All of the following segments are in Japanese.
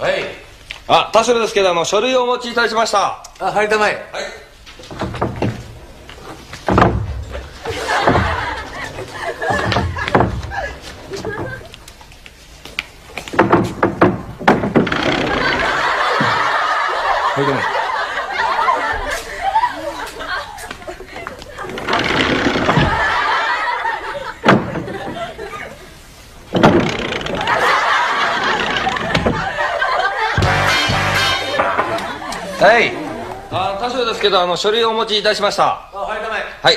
はい。あ田代ですけどあの書類をお持ちいたしました。あ入りたまえ。はい。入りたまはい。あ田代ですけどあの書類をお持ちいたしました。あ入りたまえ。はい。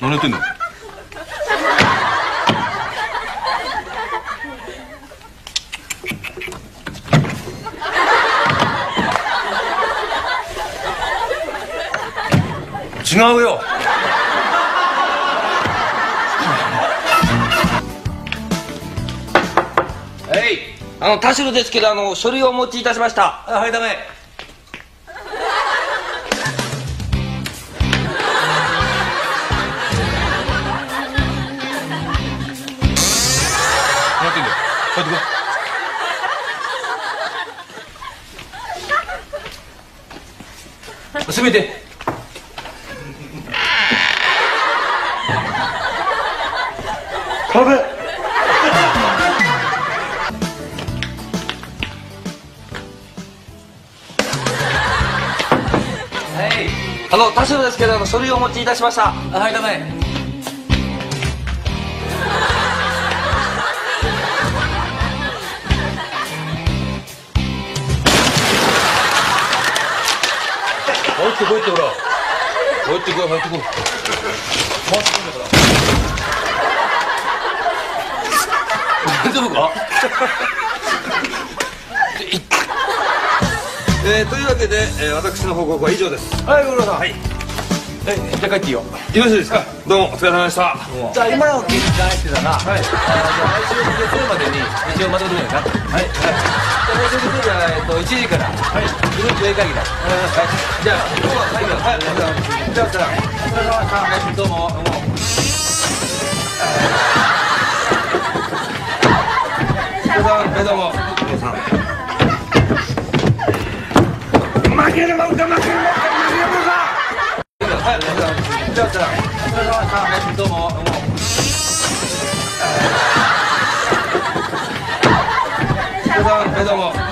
何やってんの？違うよ。はい。あの田代ですけどあの書類をお持ちいたしました。あ入りたまえ何やってんだよ。帰ってこい。せめて壁はい。あの田代ですけどあの書類をお持ちいたしました。あ入りたまえ入ってこいってほら。入ってこい入ってこい回ってこいんだから大丈夫か？えー、というわけで、えー、私の報告は以上です。はいご苦労さん。はい。はいじゃあ帰っていいよ。よろしいですか？どうもお疲れ様でした。じゃあ今の聞いてしてたなはい。あじゃあ来週月曜までに一応まとめてくれなはい。はい。じゃあ来週月曜日はえっと1時からはい。グループ A 会議だ。はいじゃあ今日は会議だはい。じゃあお疲れ様でした。はい。どうもどうもはいどうも負けるもんか負けるもんか負けるもんかはいじゃあじゃあお疲れ様でし